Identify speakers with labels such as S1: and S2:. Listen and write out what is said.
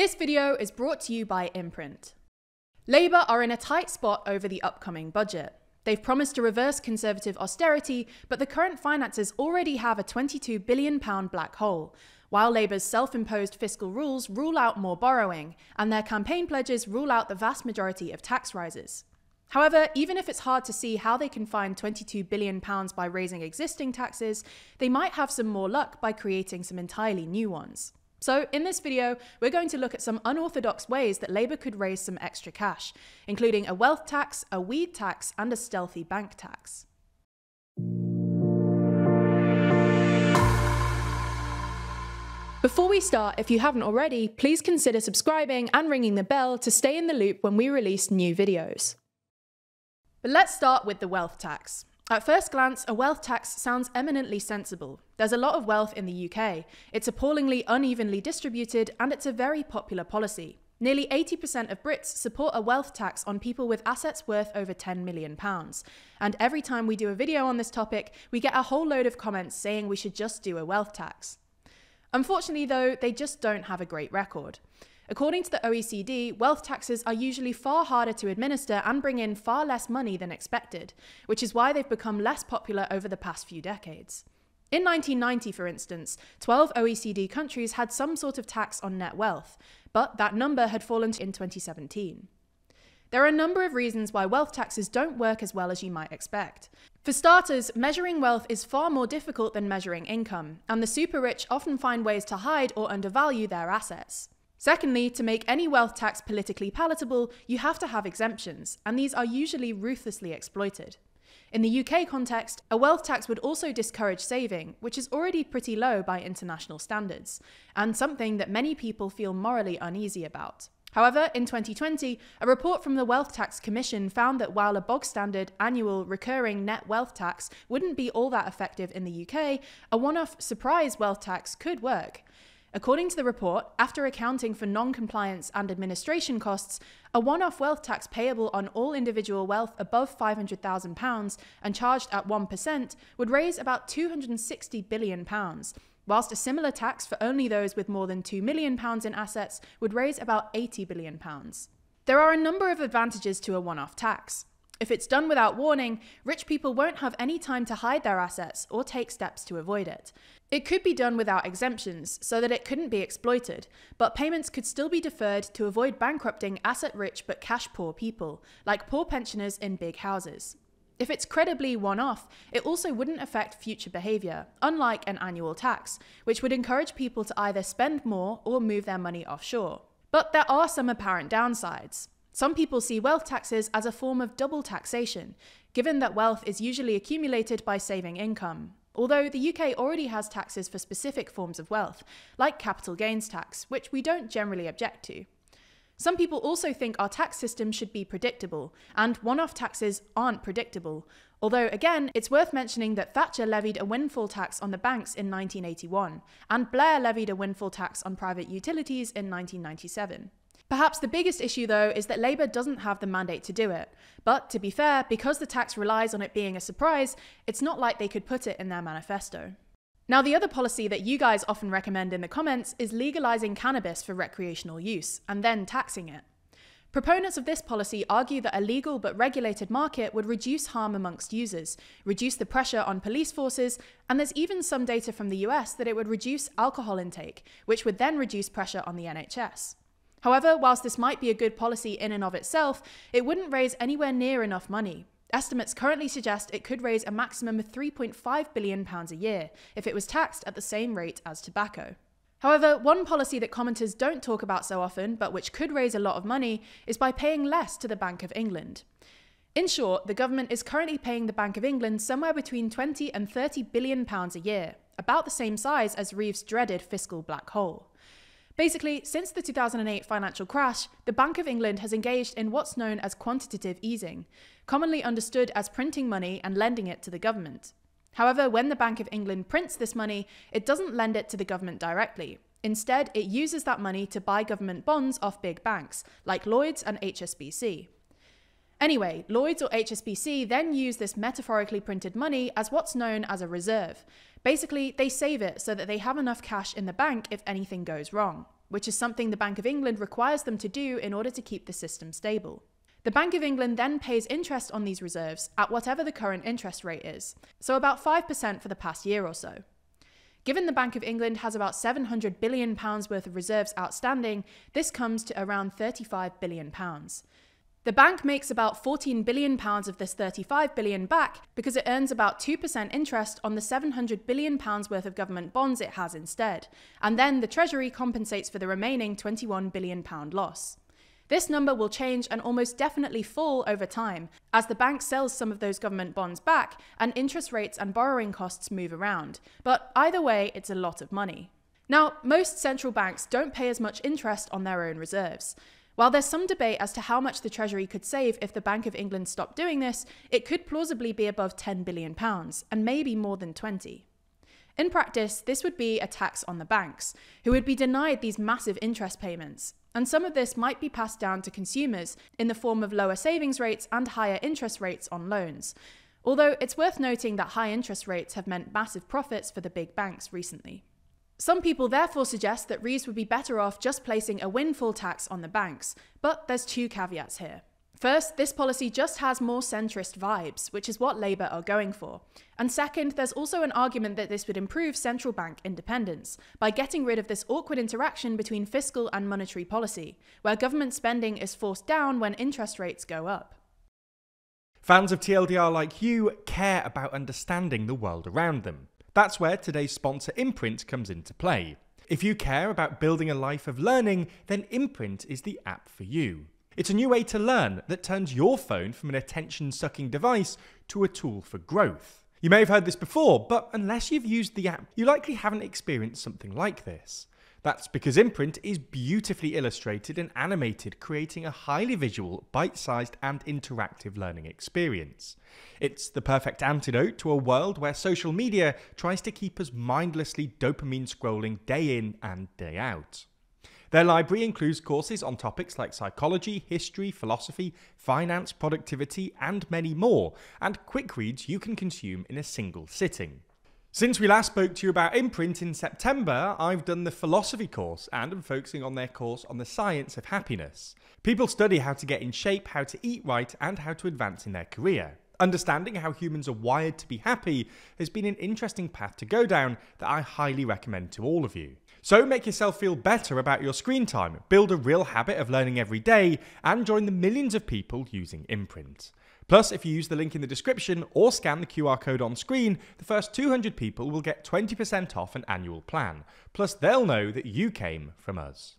S1: This video is brought to you by Imprint. Labour are in a tight spot over the upcoming budget. They've promised to reverse Conservative austerity, but the current finances already have a £22 billion black hole, while Labour's self imposed fiscal rules rule out more borrowing, and their campaign pledges rule out the vast majority of tax rises. However, even if it's hard to see how they can find £22 billion by raising existing taxes, they might have some more luck by creating some entirely new ones. So, in this video, we're going to look at some unorthodox ways that Labour could raise some extra cash, including a wealth tax, a weed tax, and a stealthy bank tax. Before we start, if you haven't already, please consider subscribing and ringing the bell to stay in the loop when we release new videos. But let's start with the wealth tax. At first glance, a wealth tax sounds eminently sensible. There's a lot of wealth in the UK, it's appallingly unevenly distributed, and it's a very popular policy. Nearly 80% of Brits support a wealth tax on people with assets worth over £10 million. And every time we do a video on this topic, we get a whole load of comments saying we should just do a wealth tax. Unfortunately, though, they just don't have a great record. According to the OECD, wealth taxes are usually far harder to administer and bring in far less money than expected, which is why they've become less popular over the past few decades. In 1990, for instance, 12 OECD countries had some sort of tax on net wealth, but that number had fallen in 2017. There are a number of reasons why wealth taxes don't work as well as you might expect. For starters, measuring wealth is far more difficult than measuring income, and the super rich often find ways to hide or undervalue their assets. Secondly, to make any wealth tax politically palatable, you have to have exemptions, and these are usually ruthlessly exploited. In the UK context, a wealth tax would also discourage saving, which is already pretty low by international standards, and something that many people feel morally uneasy about. However, in 2020, a report from the Wealth Tax Commission found that while a bog standard annual recurring net wealth tax wouldn't be all that effective in the UK, a one off surprise wealth tax could work. According to the report, after accounting for non compliance and administration costs, a one off wealth tax payable on all individual wealth above £500,000 and charged at 1% would raise about £260 billion, whilst a similar tax for only those with more than £2 million in assets would raise about £80 billion. There are a number of advantages to a one off tax. If it's done without warning, rich people won't have any time to hide their assets or take steps to avoid it. It could be done without exemptions so that it couldn't be exploited, but payments could still be deferred to avoid bankrupting asset rich but cash poor people, like poor pensioners in big houses. If it's credibly one off, it also wouldn't affect future behaviour, unlike an annual tax, which would encourage people to either spend more or move their money offshore. But there are some apparent downsides. Some people see wealth taxes as a form of double taxation, given that wealth is usually accumulated by saving income. Although the UK already has taxes for specific forms of wealth, like capital gains tax, which we don't generally object to. Some people also think our tax system should be predictable, and one off taxes aren't predictable. Although, again, it's worth mentioning that Thatcher levied a windfall tax on the banks in 1981, and Blair levied a windfall tax on private utilities in 1997. Perhaps the biggest issue, though, is that Labour doesn't have the mandate to do it. But to be fair, because the tax relies on it being a surprise, it's not like they could put it in their manifesto. Now, the other policy that you guys often recommend in the comments is legalising cannabis for recreational use and then taxing it. Proponents of this policy argue that a legal but regulated market would reduce harm amongst users, reduce the pressure on police forces, and there's even some data from the US that it would reduce alcohol intake, which would then reduce pressure on the NHS. However, whilst this might be a good policy in and of itself, it wouldn't raise anywhere near enough money. Estimates currently suggest it could raise a maximum of £3.5 billion a year if it was taxed at the same rate as tobacco. However, one policy that commenters don't talk about so often, but which could raise a lot of money, is by paying less to the Bank of England. In short, the government is currently paying the Bank of England somewhere between 20 and 30 billion pounds a year, about the same size as Reeves' dreaded fiscal black hole. Basically, since the 2008 financial crash, the Bank of England has engaged in what's known as quantitative easing, commonly understood as printing money and lending it to the government. However, when the Bank of England prints this money, it doesn't lend it to the government directly. Instead, it uses that money to buy government bonds off big banks, like Lloyds and HSBC. Anyway, Lloyds or HSBC then use this metaphorically printed money as what's known as a reserve. Basically, they save it so that they have enough cash in the bank if anything goes wrong. which is something the Bank of England requires them to do in order to keep the system stable. The Bank of England then pays interest on these reserves at whatever the current interest rate is, so about 5% for the past year or so. Given the Bank of England has about £700 billion worth of reserves outstanding, this comes to around £35 billion. The bank makes about £14 billion of this £35 billion back because it earns about 2% interest on the £700 billion worth of government bonds it has instead, and then the Treasury compensates for the remaining £21 billion loss. This number will change and almost definitely fall over time as the bank sells some of those government bonds back and interest rates and borrowing costs move around. But either way, it's a lot of money. Now, most central banks don't pay as much interest on their own reserves. While there's some debate as to how much the Treasury could save if the Bank of England stopped doing this, it could plausibly be above £10 billion, and maybe more than 20. In practice, this would be a tax on the banks, who would be denied these massive interest payments, and some of this might be passed down to consumers in the form of lower savings rates and higher interest rates on loans. Although it's worth noting that high interest rates have meant massive profits for the big banks recently. Some people therefore suggest that Reeves would be better off just placing a windfall tax on the banks, but there's two caveats here. First, this policy just has more centrist vibes, which is what Labour are going for. And second, there's also an argument that this would improve central bank independence by getting rid of this awkward interaction between fiscal and monetary policy, where government spending is forced down when interest rates go up.
S2: Fans of TLDR like you care about understanding the world around them. That's where today's sponsor Imprint comes into play. If you care about building a life of learning, then Imprint is the app for you. It's a new way to learn that turns your phone from an attention sucking device to a tool for growth. You may have heard this before, but unless you've used the app, you likely haven't experienced something like this. That's because Imprint is beautifully illustrated and animated, creating a highly visual, bite sized, and interactive learning experience. It's the perfect antidote to a world where social media tries to keep us mindlessly dopamine scrolling day in and day out. Their library includes courses on topics like psychology, history, philosophy, finance, productivity, and many more, and quick reads you can consume in a single sitting. Since we last spoke to you about Imprint in September, I've done the philosophy course and am focusing on their course on the science of happiness. People study how to get in shape, how to eat right, and how to advance in their career. Understanding how humans are wired to be happy has been an interesting path to go down that I highly recommend to all of you. So make yourself feel better about your screen time, build a real habit of learning every day, and join the millions of people using Imprint. Plus, if you use the link in the description or scan the QR code on screen, the first 200 people will get 20% off an annual plan. Plus, they'll know that you came from us.